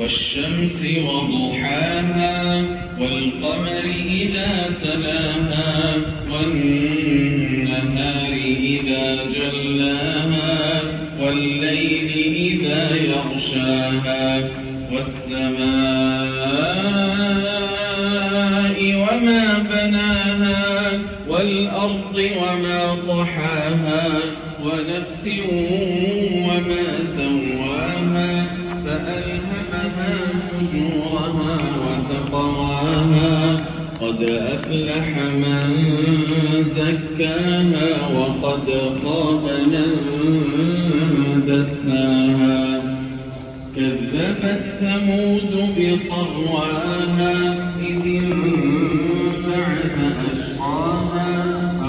والشمس وضحاها والقمر إذا تلاها والنهار إذا جلاها والليل إذا يغشاها والسماء وما بناها والأرض وما طحاها ونفس وما فجورها وتقواها. قد أفلح من زكاها وقد خاب من دساها. كذبت ثمود بطغواها إذ انبعث أشقاها.